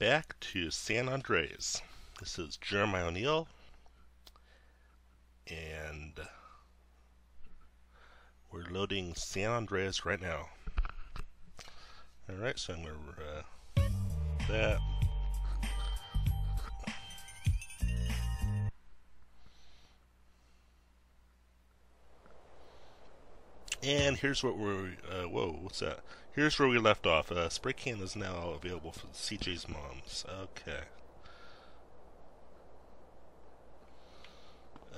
back to San Andreas. This is Jeremiah O'Neal, and we're loading San Andreas right now. Alright, so I'm going to uh, that. And here's what we're, uh, whoa, what's that? Here's where we left off. Uh, spray can is now available for CJ's moms. Okay.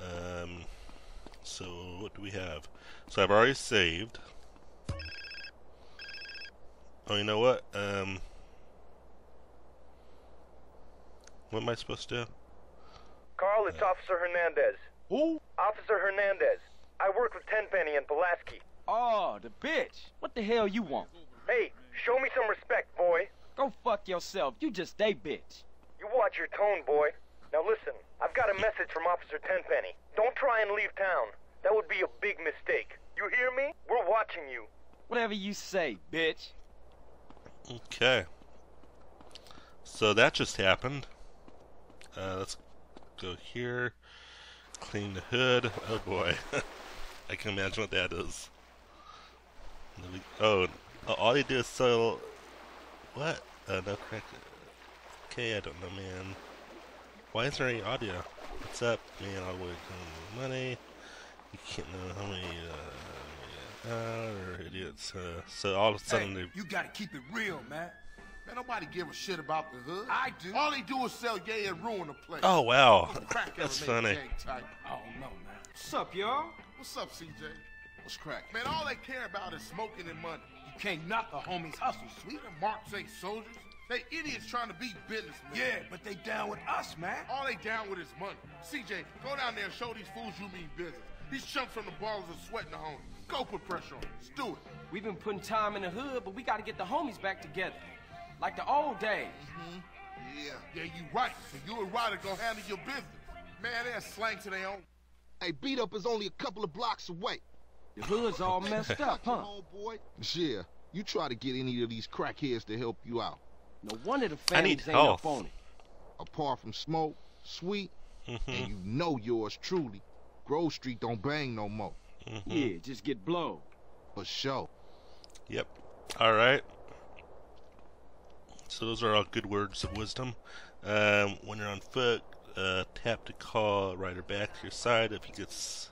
Um, so what do we have? So I've already saved. Oh, you know what? Um, what am I supposed to do? Carl, it's Officer Hernandez. Who? Officer Hernandez. I work with Tenpenny and Pulaski. Oh, the bitch. What the hell you want? Hey, show me some respect, boy. Go fuck yourself. You just a bitch. You watch your tone, boy. Now listen, I've got a message from Officer Tenpenny. Don't try and leave town. That would be a big mistake. You hear me? We're watching you. Whatever you say, bitch. Okay. So that just happened. Uh, let's go here. Clean the hood. Oh boy. I can imagine what that is. Oh, all they do is sell. What? Uh, no crack. Okay, I don't know, man. Why is there any audio? What's up, man? All the way to money. You can't know how many. Uh, uh, idiots. Uh, so all of a sudden Hey, they. you gotta keep it real, man. Man, nobody give a shit about the hood. I do. All they do is sell yay and ruin the place. Oh wow, Crack ever that's funny. Yay tight. I don't know, man. What's up, y'all? What's up, CJ? What's crack? Man, all they care about is smoking and money. You can't knock the homies' hustle, sweet. Them marks ain't soldiers. They idiots trying to be businessmen. Yeah, but they down with us, man. All they down with is money. CJ, go down there and show these fools you mean business. These chumps from the balls are sweating the homies. Go put pressure on them. Let's do it. We've been putting time in the hood, but we gotta get the homies back together. Like the old days. Mm -hmm. Yeah, yeah, you right. So you and Ryder go handle your business. Man, they're slang to their own. Hey, beat up is only a couple of blocks away. The hood's all messed up, huh? Homeboy. Yeah, you try to get any of these crackheads to help you out. No wonder the I need ain't health. up on it. Apart from smoke, sweet, Mm-hmm. and you know yours truly. Grove Street don't bang no more. Mm-hmm. Yeah, just get blown. For sure. Yep. All right. So those are all good words of wisdom. Um, when you're on foot, uh, tap to call a rider back to your side if he gets.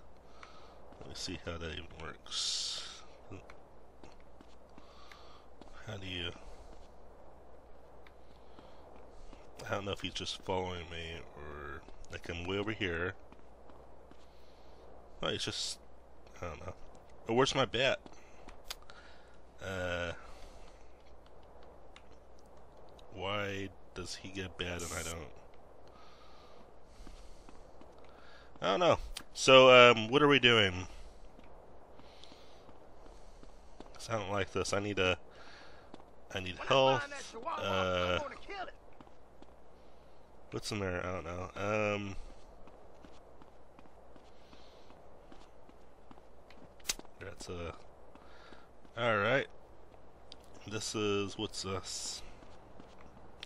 Let me see how that even works. How do you? I don't know if he's just following me or like I'm way over here. Oh, he's just. I don't know. Oh, where's my bat? Uh, why does he get bad and I don't? I don't know. So, um, what are we doing? I don't like this. I need a. I need health. Uh, what's in there? I don't know. Um. That's a. Alright. This is. What's this?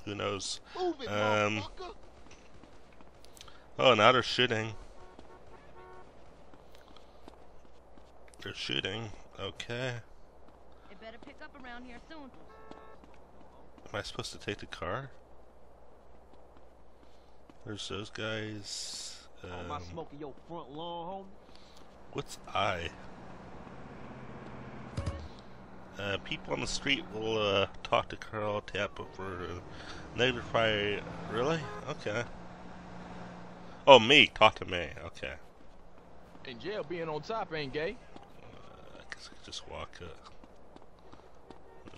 Who knows? Um. Oh, now they're shooting. They're shooting. Okay. It better pick up around here soon. Am I supposed to take the car? There's those guys. Am I Um, smoking your front lawn, what's I? Uh, people on the street will uh, talk to Carl Tap for uh, negative fire. Really? Okay. Oh, me. Talk to me. Okay. In jail, being on top ain't gay. Uh, I guess I could just walk it.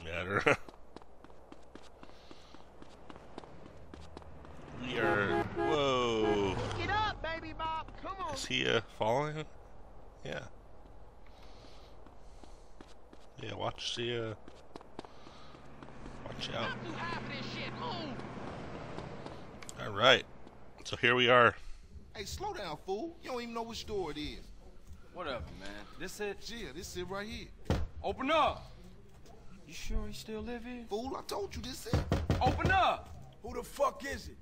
Doesn't matter. we are. Whoa. Get up, baby Bob. Come on. Is he uh, falling? Yeah. Yeah, watch the. Uh, watch out. Alright. So here we are. Hey, slow down, fool. You don't even know which door it is. Whatever, man. This it? Yeah, this it right here. Open up! You sure he still live here? Fool, I told you this it. Open up! Who the fuck is it?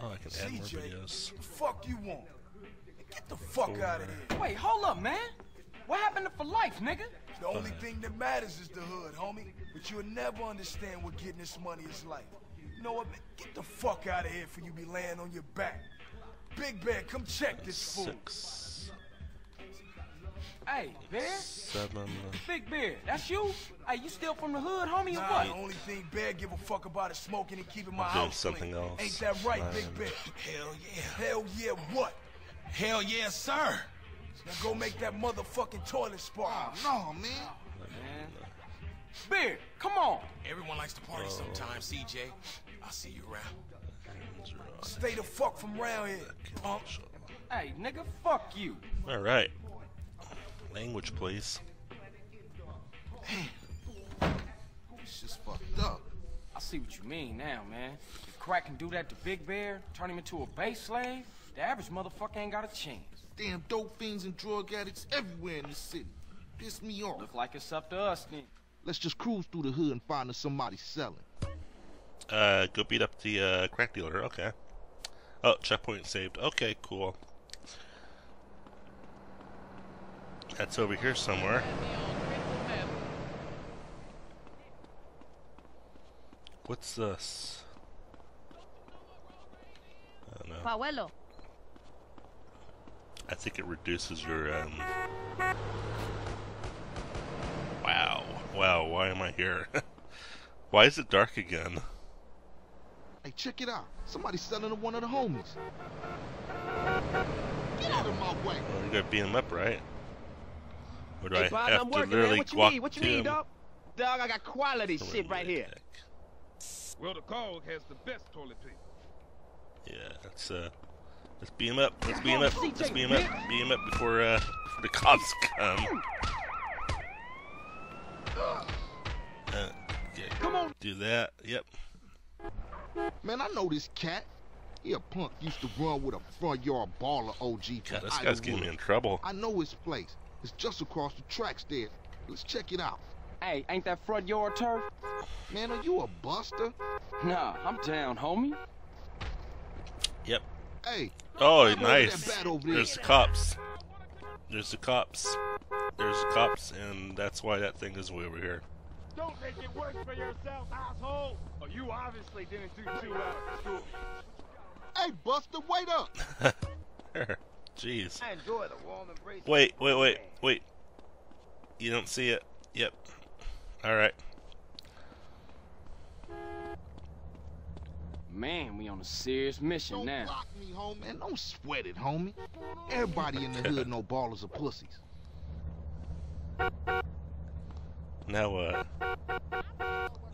Oh, I can add more CJ, videos. the fuck you want? Get the fuck out of here. Wait, hold up, man. What happened to for life, nigga? The only thing that matters is the hood, homie. But you'll never understand what getting this money is like. You know what, man? Get the fuck out of here for you be laying on your back. Big Bear, come check this fool. Six, Hey, Bear? seven. Big Bear, that's you? Hey, you still from the hood, homie, or Nah, what? the only thing Bear give a fuck about is smoking and keeping my I'm doing house something clean. else. Ain't that right, Big Bear? Hell yeah. Hell yeah, what? Hell yeah, sir. Now go make that motherfucking toilet spark. Oh, no, man. Man. Bear, come on. Everyone likes to party sometimes, CJ. I'll see you around. Stay the fuck from round here, punk. Hey, nigga, fuck you. All right. Language, please. It's just fucked up. I see what you mean now, man. If crack can do that to Big Bear, turn him into a base slave, the average motherfucker ain't got a chance. Damn dope fiends and drug addicts everywhere in the city. Piss me off. Look like it's up to us then. Let's just cruise through the hood and find us somebody selling. Uh, go beat up the uh, crack dealer. Okay. Oh, checkpoint saved. Okay, cool. That's over here somewhere. What's this? I don't know. Paolo. I think it reduces your um. Wow! Wow! Why am I here? why is it dark again? Hey, check it out. Somebody's selling to one of the homies. Get out of my way. Well, you gotta beat him up, right? Or do Hey, I Bob, have I'm to working, literally man. What you walk need? What you to need, dog? Dog, I got quality Someone shit right need here. dick. Well, the cog has the best toilet paper. Yeah, let's uh, let's beat him up. Let's beat him up. Let's CJ, beat him up. bitch. Beat him up before uh, before the cops come. Uh, yeah, Come on. do that. Yep. Man, I know this cat. He a punk used to run with a front yard baller OG God, this guy's getting me in trouble. I know his place. It's just across the tracks there. Let's check it out. Hey, ain't that front yard turf? Man, are you a buster? Nah, I'm down, homie. Yep. Hey, Oh, Grab over nice. over there. There's the cops. There's the cops. There's the cops, and that's why that thing is way over here. Don't make it worse for yourself, asshole! Oh, you obviously didn't do too well at school. hey, Buster, wait up. Jeez. I enjoy the warm embrace. Wait, wait, wait, wait. You don't see it? Yep. Alright. Man, we on a serious mission Don't now. block me, homie. Man, don't sweat it, homie. Everybody in the hood know Ballas are pussies. Now what?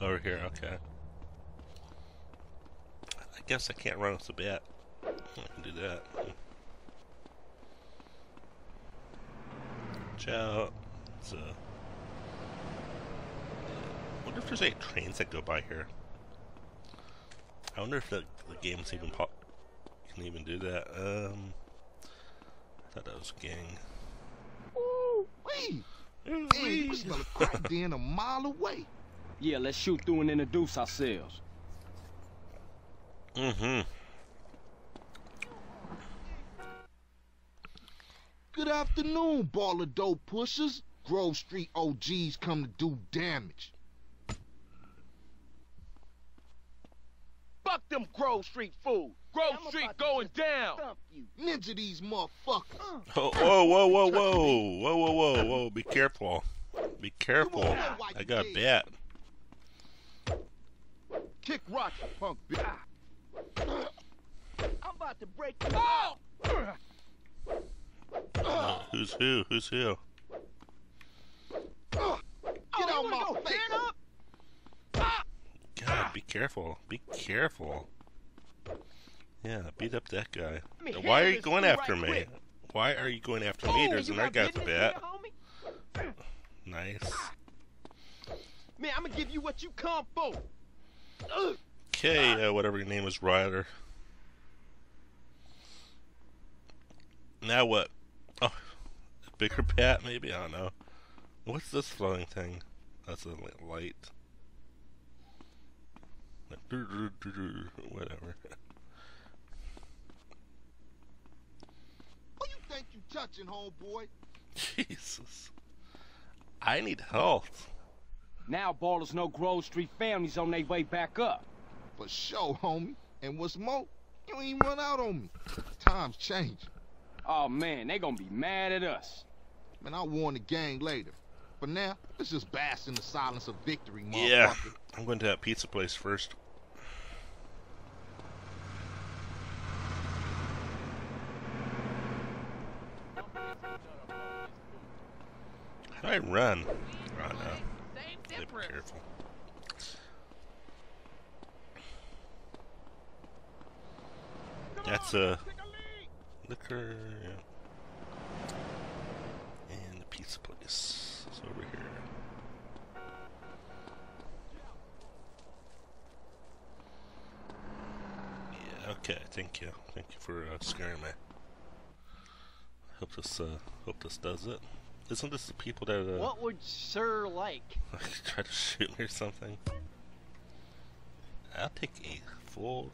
Over here, okay. I guess I can't run with the bat. I can do that. Ciao. It's, uh, I wonder if there's any trains that go by here. I wonder if the, the game's even pop can even do that. Um, I thought that was gang. Ooh, wee. Man, you can smell a crack den a mile away. Yeah, let's shoot through and introduce ourselves. Mm-hmm. Good afternoon, baller dope pushers. Grove Street OGs come to do damage. Fuck them Grove Street fools. Grove I'm Street going down. Thump you. Ninja these motherfuckers. Uh. Oh, whoa, whoa, whoa, whoa, whoa, whoa, whoa, whoa! Be careful! Be careful! I got a bat. Kick rock, punk bitch. I'm about to break you. Oh! Uh, who's who? Who's who? Get out my face. God, be careful! Be careful! Yeah, beat up that guy. Why are you going after right me? quick. Why are you going after Oh, me? There's another guy with a bat. here. Nice. Man, I'm gonna give you what you come for. Okay, uh, whatever your name is, Ryder. Now what? Oh, bigger bat, maybe? I don't know. What's this flowing thing? That's a light. Whatever. What you think you touching, homeboy? Jesus. I need health. Now Ballas know Grove Street families on their way back up. For sure, homie. And what's more, you ain't even run out on me. Times change. Oh man, they gonna be mad at us. Man, I'll warn the gang later. For now, let's just bask in the silence of victory, motherfucker. Yeah. I'm going to that pizza place first. How do I run? Oh no. Gotta be careful. That's a liquor. Yeah. And the pizza place is over here. Yeah, okay, thank you. Thank you for uh, scaring me. Hope this, uh, hope this does it. Isn't this the people that, uh, What would Sir like? try to shoot me or something? I'll take a full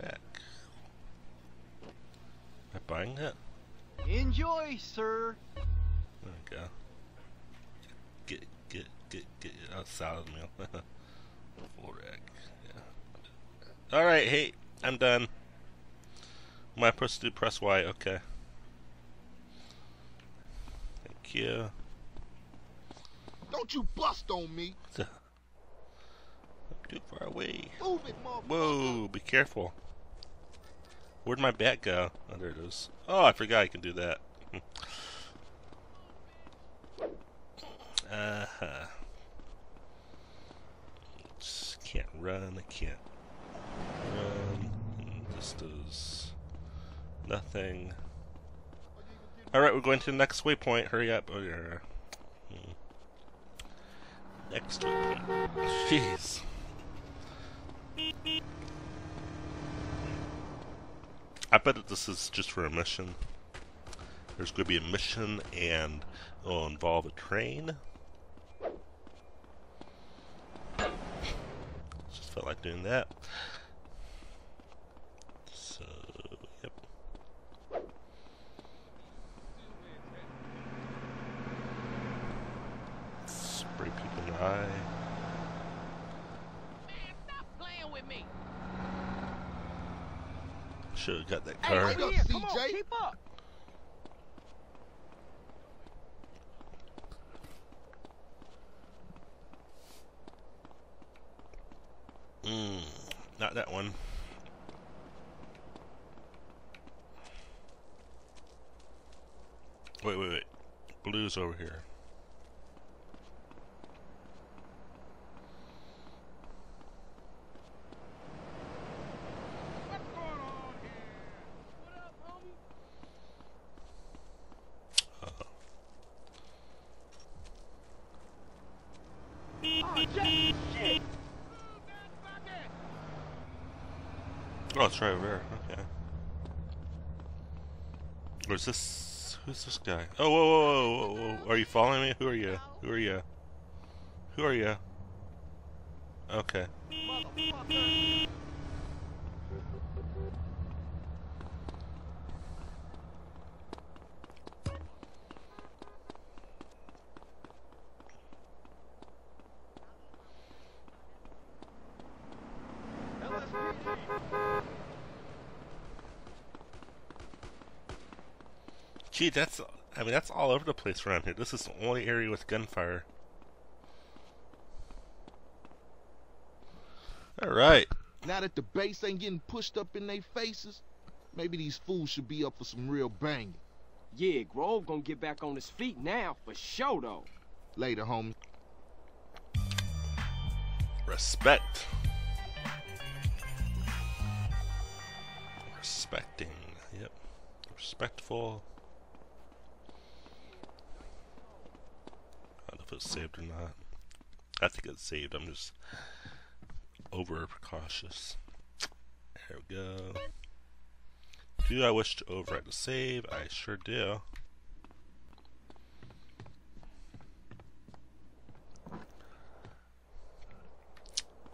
rack. Buying that? Enjoy, sir. There we go. Get, get, get, get a salad meal. full rack. Yeah. Alright, hey, I'm done. Am I supposed to press Y? Okay. Thank you. Don't you bust on me. I'm too far away. Move it. Whoa, be careful. Where'd my bat go? Oh, there it is. Oh, I forgot I can do that. uh huh. Just can't run. I can't run. This does nothing. Alright, we're going to the next waypoint. Hurry up. Oh, yeah. Hmm. Next waypoint. Jeez. I bet that this is just for a mission. There's going to be a mission and it'll involve a train. Just felt like doing that. So, yep. Spray people in the eye. Playing with me. Should have got that Hey, car. right up, here. Come on, CJ. keep up. Mm, not that one. Wait, wait, wait. Blue's over here. Uh, Oh, it's right over there. Okay. Where's this? Who's this guy? Oh, whoa, whoa, whoa, whoa, whoa! Are you following me? Who are you? Who are you? Who are you? Okay. Gee, that's. I mean, that's all over the place around here. This is the only area with gunfire. Alright. Now that the base ain't getting pushed up in their faces, maybe these fools should be up for some real banging. Yeah, Grove gonna get back on his feet now, for sure though. Later, homie. Respect. Respecting. Yep. Respectful. I don't know it's saved or not. I think it's saved. I'm just over precautious. There we go. Do I wish to overwrite the save? I sure do.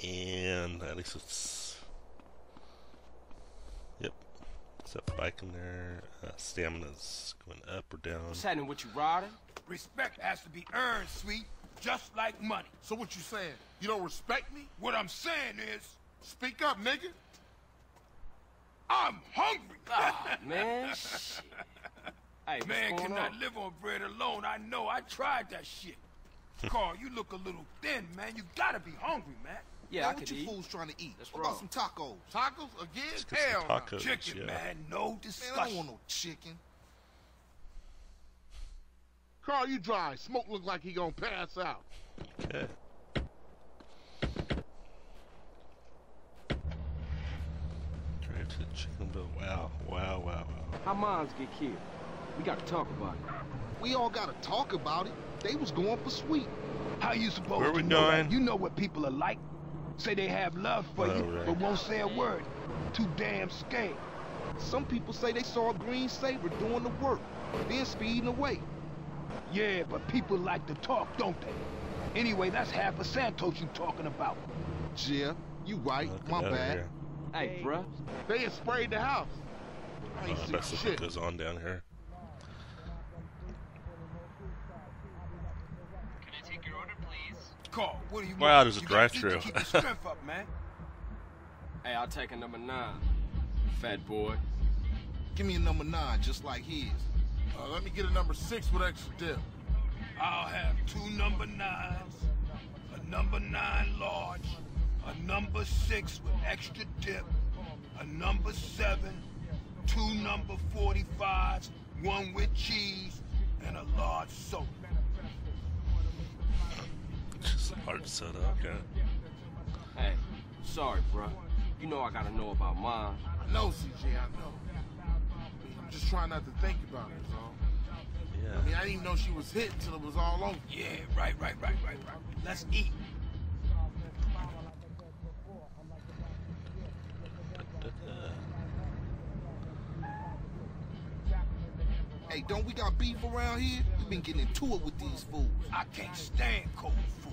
And at least it's. Yep. Except bike in there. Uh, stamina's going up or down. What's happening with you, Ryder? Respect has to be earned, sweet. Just like money. So what you saying? You don't respect me? What I'm saying is, Speak up, nigga. I'm hungry. Ah, man. shit. Hey, Man cannot on? live on bread alone. I know. I tried that shit. Carl, you look a little thin, man. You gotta be hungry, man. Yeah, Man, I what could you eat. fools trying to eat? That's what about some tacos? Tacos again? get some Hell no. tacos. Chicken, yeah. man. No Man. I don't want no chicken. Carl, you dry. Smoke look like he gonna pass out. Okay. Drive to the Chickenville. Wow, wow, wow, wow. How moms get killed? We gotta talk about it. We all gotta talk about it. They was going for sweet. How you supposed Where to we know that? going? You know what people are like. Say they have love for you, All right. but won't say a word. Too damn scared. Some people say they saw a green Sabre doing the work, then speeding away. Yeah, but people like to talk, don't they? Anyway, that's half of Santos you talking about. Yeah, you right. My bad. here. Hey, bruh. They had sprayed the house. I Oh, ain't I seen bet something shit. goes on down here. Carl, what do you Wow, want? there's a You gotta eat to drive-thru. Strength up, man. Hey, I'll take a number nine. Fat boy. Give me a number nine, just like his. Uh, let me get a number six with extra dip. I'll have two number nines, a number nine large, a number six with extra dip, a number seven, two number 45s, one with cheese, and a large soda. Just hard soda, okay. Hey, sorry, bro. You know I gotta know about mine. I know, CJ, I know. I'm just trying not to think about it, so. I mean, Yeah. I didn't even know she was hit until it was all over. Yeah, right, right, right, right, right. Let's eat. Hey, don't we got beef around here? We been getting into it with these fools. I can't stand cold food.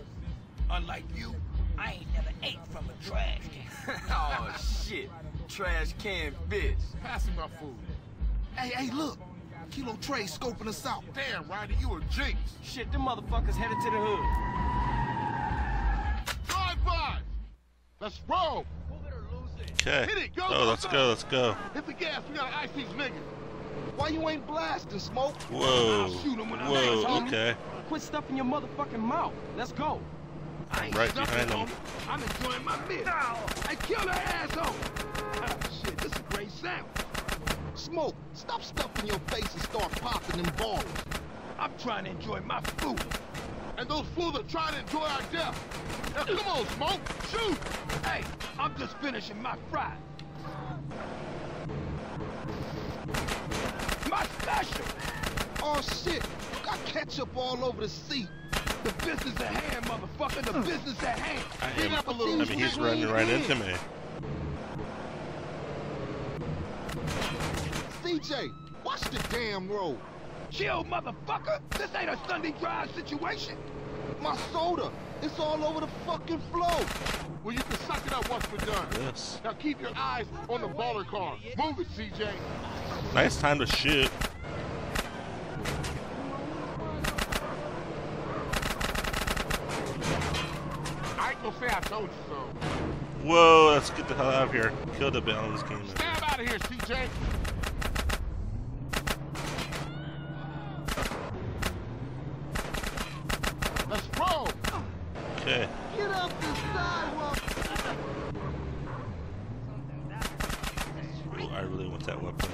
Unlike you, I ain't never ate from a trash can. oh, shit. Trash can bitch. Pass me my food. Hey, hey, look. Kilo Trey scoping us out. Damn, Ryder, you a jinx. Shit, them motherfuckers headed to the hood. Drive by. Let's roll. Okay. Hit it, go, Oh, go, let's go. go, let's go. Hit the gas. We gotta ice these niggas. Why you ain't blasting, Smoke? Whoa. shoot 'em when I'm Whoa, next, homie. okay. Quit stuffing your motherfucking mouth. Let's go. I ain't Right stuffing behind on them. it. I'm enjoying my meal. I killed her asshole. Ah, shit, this is a great sandwich. Smoke, stop stuffing your face and start popping them balls. I'm trying to enjoy my food. And those fools are trying to enjoy our death. Now, come on, Smoke. Shoot. Hey, I'm just finishing my fry. My special. Oh shit, you got ketchup all over the seat. The business at hand, motherfucker. The hmm. business at hand. I Clean am. up a I little mean, he's running right in. into me. CJ, watch the damn road. Chill, motherfucker. This ain't a Sunday drive situation. My soda, it's all over the fucking floor. Well, you can suck it up once we're done. Yes. Now keep your eyes on the baller car. Move it, CJ. Nice time to shit. I ain't gonna say I told you so. Whoa, let's get the hell out of here. Kill the balance game. Stab out of here, CJ. Let's roll. Okay. Get up the sidewalk. Ooh, I really want that weapon.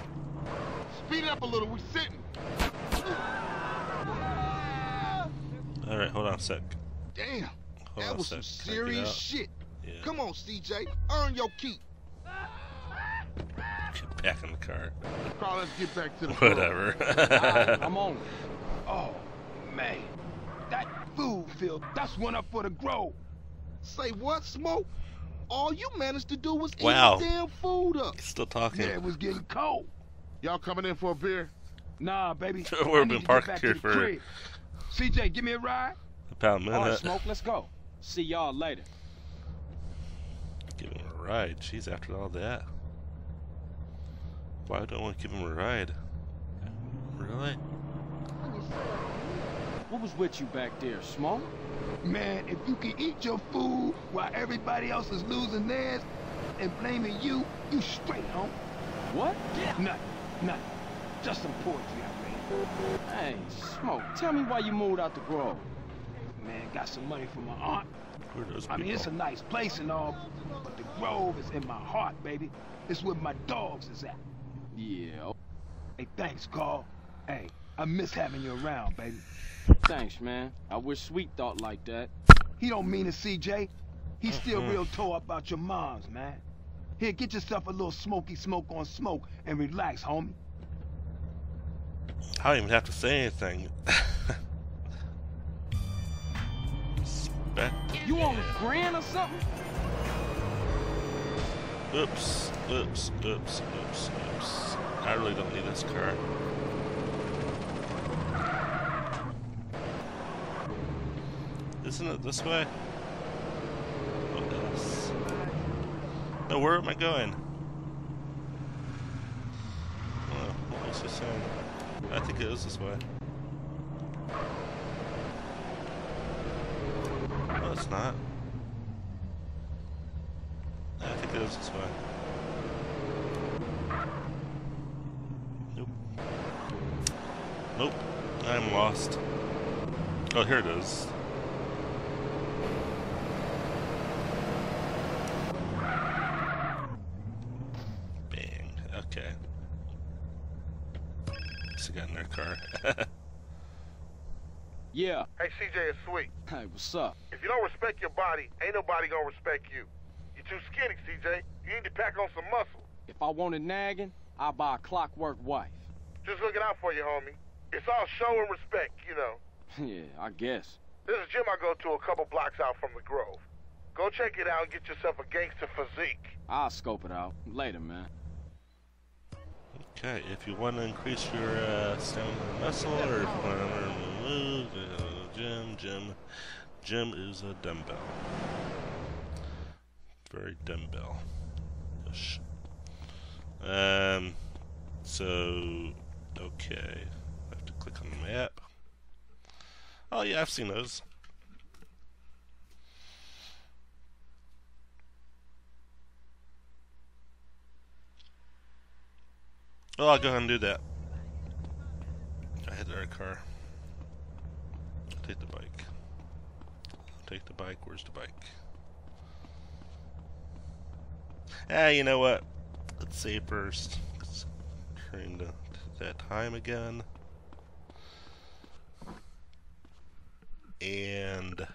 Speed it up a little. We sitting. Alright, hold on a sec. Damn, Hold that on a was some sec. Can I get serious out? shit. Yeah. Come CJ, earn your keep. Get back in the car. Carl, let's get back to the floor. Whatever. Alright, I'm on. Oh, man. That food field, that's one up for the grove. Say what, Smoke? All you managed to do was Wow. eat the damn food up. He's still talking. Yeah, it was getting cold. Y'all coming in for a beer? Nah, baby. We've I need been parked here to the for- crib. CJ, give me a ride. About a All right, minute. Smoke, let's go. See y'all later. Ride. Jeez, after all that. Why don't I want to give him a ride? Really? What was with you back there, Smoke? Man, if you can eat your food while everybody else is losing theirs and blaming you, you straight, home. What? Yeah. Nothing, nothing. Just some poetry I read. Hey, Smoke, tell me why you moved out the Grove. Man, got some money from my aunt. Who are those I mean, it's a nice place and all, but the Grove is in my heart, baby. It's where my dogs is at. Yeah. Oh. Hey, thanks, Carl. Hey, I miss having you around, baby. Thanks, man. I wish Sweet thought like that. He don't mean it, CJ. He's still real mm-hmm. tore up about your moms, man. Here, get yourself a little smoky smoke on smoke and relax, homie. I don't even have to say anything. You on a grand or something? Oops, oops, oops, oops, oops. I really don't need this car. Isn't it this way? Oh, yes. No, where am I going? Oh, what was saying? I think it is this way. No. I think it is this way. Nope. Nope. I'm lost. Oh, here it is. Bang. Okay. She got in their car. Yeah. Hey, CJ, it's sweet. Hey, what's up? If you don't respect your body, ain't nobody gonna respect you. You're too skinny, CJ. You need to pack on some muscle. If I wanted nagging, I'd buy a clockwork wife. Just looking out for you, homie. It's all show and respect, you know. yeah, I guess. There's a gym I go to a couple blocks out from the Grove. Go check it out and get yourself a gangster physique. I'll scope it out. Later, man. Okay, if you want to increase your uh, stamina muscle, or if you want to learn a move, uh, gym, gym, gym is a dumbbell. Very dumbbell-ish. Um, so, okay, I have to click on the map. Oh yeah, I've seen those. Well, I'll go ahead and do that. I hit the car. I'll take the bike. I'll take the bike. Where's the bike? Ah, you know what? Let's save first. Let's turn to, to that time again. And...